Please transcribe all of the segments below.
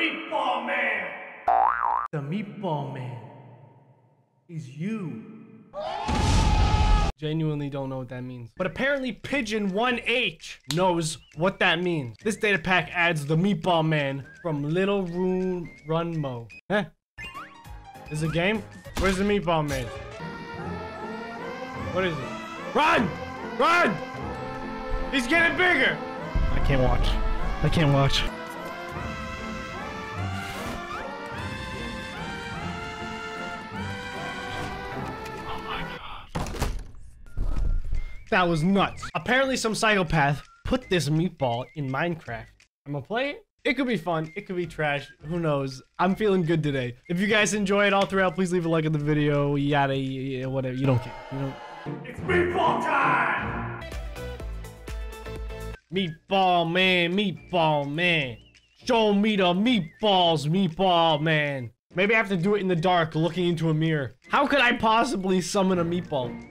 Meatball Man. The Meatball Man is you. Genuinely don't know what that means. But apparently Pigeon 1H knows what that means. This data pack adds the Meatball Man from Little Rune Runmo. Huh? Is it a game? Where's the Meatball Man? What is it? Run! Run! He's getting bigger! I can't watch. I can't watch. That was nuts. Apparently some psychopath put this meatball in Minecraft. I'm gonna play it. It could be fun. It could be trash. Who knows? I'm feeling good today. If you guys enjoy it all throughout, please leave a like on the video. Yada, yada whatever. You don't care. You don't. It's meatball time! Meatball man, meatball man. Show me the meatballs, meatball man. Maybe I have to do it in the dark, looking into a mirror. How could I possibly summon a meatball?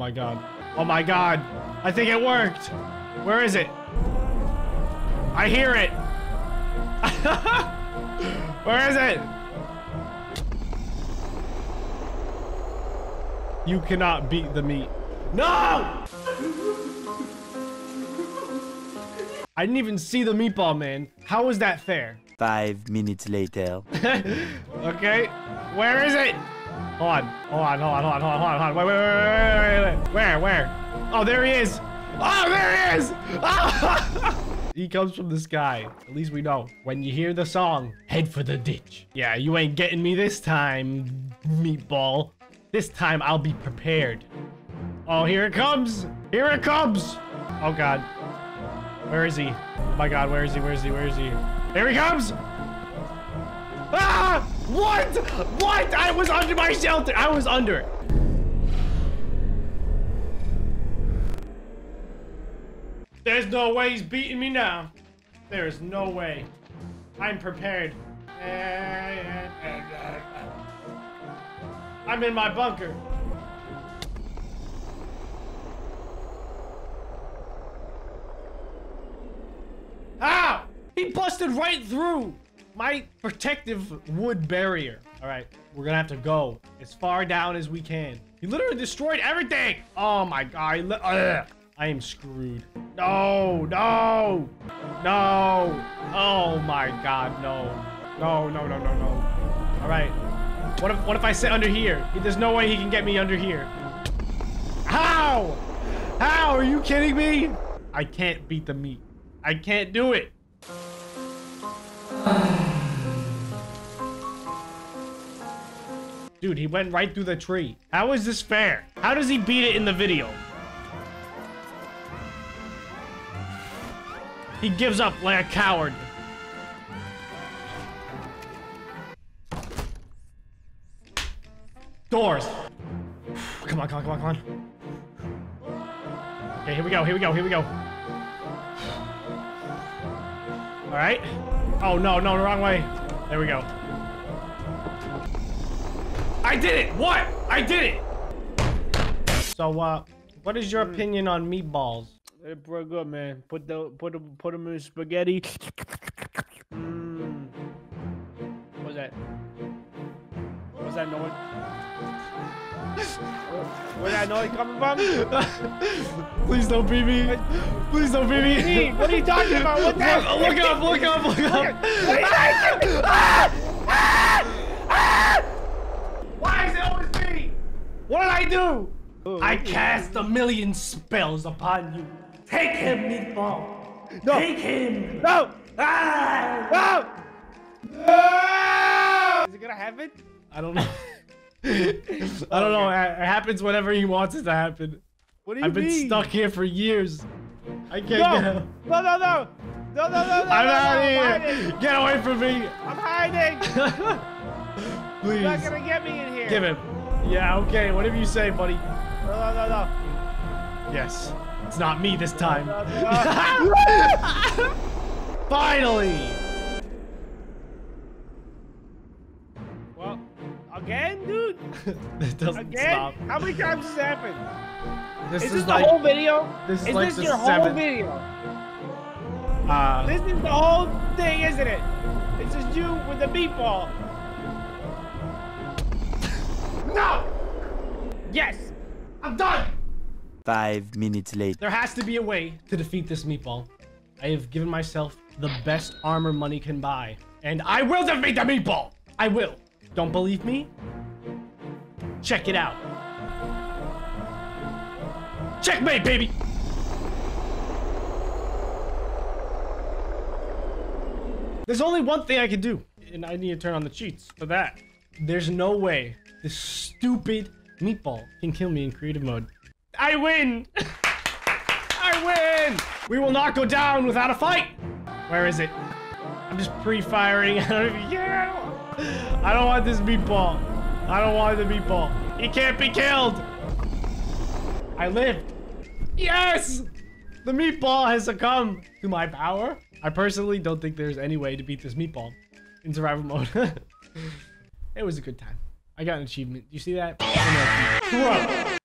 Oh my god. Oh my god. I think it worked. Where is it? I hear it. Where is it? You cannot beat the meat. No! I didn't even see the meatball man. How is that fair? Five minutes later. okay. Where is it? Hold on. Hold on. Hold on. Hold on. Hold on. Hold on. Wait, wait, wait, wait, wait, wait. Where? Where? Oh, there he is. Oh, there he is. Oh. he comes from the sky. At least we know. When you hear the song, head for the ditch. Yeah, you ain't getting me this time, meatball. This time I'll be prepared. Oh, here it comes. Here it comes. Oh, God. Where is he? Oh, my God. Where is he? Where is he? Where is he? Here he comes. Ah! What? What? I was under my shelter. I was under it. There's no way he's beating me now. There is no way. I'm prepared. I'm in my bunker. How? He busted right through my protective wood barrier. All right, we're gonna have to go as far down as we can. He literally destroyed everything. Oh my god. I, I am screwed. No, no, no. Oh my god, no. No, no, no, no, no. All right. What if, what if I sit under here? There's no way he can get me under here. How? How? Are you kidding me? I can't beat the meat. I can't do it. Dude, he went right through the tree. How is this fair? How does he beat it in the video? He gives up like a coward. Doors. Come on, come on, come on, come on. Okay, here we go, here we go, here we go. All right. Oh, no, no, the wrong way. There we go. I did it! What? I did it! So, uh, what is your opinion on meatballs? They're pretty good, man. Put the put them put them in spaghetti. Mm. What's that? What's that noise? Where's that noise coming from? Please don't beat me. Please don't beat me. What are you talking about? What the? Look, look up, look up, look up. What are you doing? Ah! Ah! Ah! Why is it always me? What did I do? I cast a million spells upon you. Take him, meatball. No. Take him. No! Ah! No! Is it gonna happen? I don't know. I don't know. It happens whenever he wants it to happen. What do you I've been stuck here for years. I can't No! get out. No! No! No! No! No! No! No! I'm no, out no, here. Get away from me. I'm hiding. You're not gonna get me in here. Give him. Yeah, okay. Whatever you say, buddy. No! No! No! No! Yes. It's not me this time. No, no. Finally. well, again, dude. it doesn't Again? stop. How many times has this happened? This Is is, this like the whole video? this is is like this your whole video? Uh, This is the whole thing, isn't it? It's just you with the meatball. No! Yes. I'm done! Five minutes later. There has to be a way to defeat this meatball. I have given myself the best armor money can buy. And I will defeat the meatball! I will. Don't believe me? Check it out. Checkmate, baby! There's only one thing I can do, and I need to turn on the cheats for that. There's no way this stupid meatball can kill me in creative mode. I win! I win! We will not go down without a fight! Where is it? I'm just pre-firing. I don't. I don't want this meatball. I don't want the meatball. He can't be killed! I lived. Yes! The meatball has succumbed to my power. I personally don't think there's any way to beat this meatball in survival mode. it was a good time. I got an achievement. Do You see that? Bro.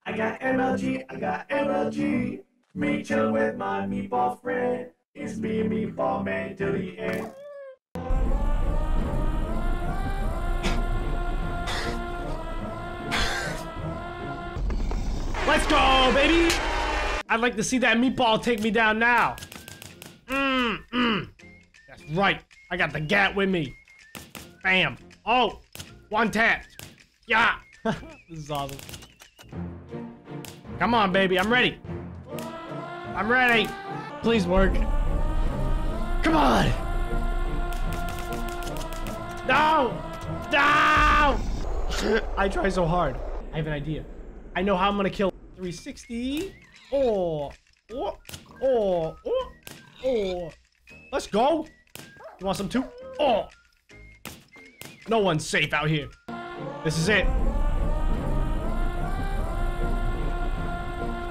I got MLG, I got MLG. Me chillin' with my meatball friend. It's me and meatball man till the end. Let's go, baby! I'd like to see that meatball take me down now. Mmm, mmm. That's right. I got the gat with me. Bam. Oh, one tap. Yeah. this is awesome. Come on, baby. I'm ready. I'm ready. Please work. Come on. No. No. I try so hard. I have an idea. I know how I'm gonna kill 360. Oh, oh, oh, oh, oh. Let's go. You want some too? Oh. No one's safe out here. This is it.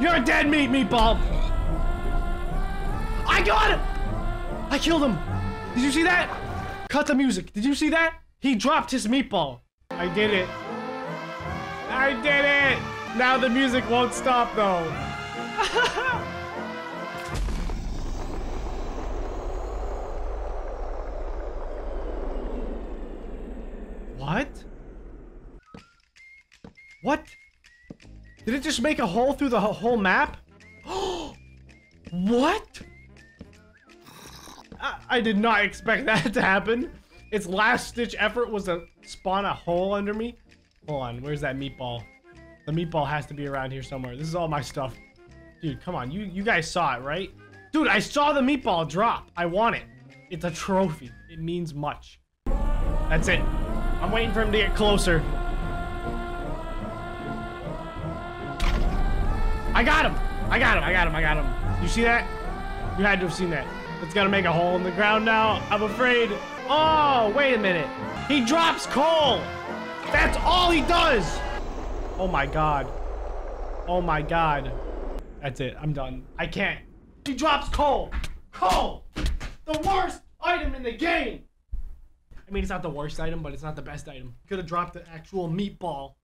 You're a dead meat, meatball. I got him. I killed him. Did you see that? Cut the music. Did you see that? He dropped his meatball. I did it. I did it. Now the music won't stop though. what? What? Did it just make a hole through the whole map? what? I, I did not expect that to happen. Its last stitch effort was to spawn a hole under me. Hold on, where's that meatball? The meatball has to be around here somewhere. This is all my stuff. Dude, come on. You you guys saw it, right? Dude, I saw the meatball drop. I want it. It's a trophy. It means much. That's it. I'm waiting for him to get closer. I got him. I got him. I got him. I got him. You see that? You had to have seen that. It's gonna make a hole in the ground now. I'm afraid. Oh, wait a minute. He drops coal. That's all he does. Oh my god. Oh my god. That's it. I'm done. I can't. He drops coal. Coal. The worst item in the game. I mean, it's not the worst item, but it's not the best item. Could have dropped the actual meatball.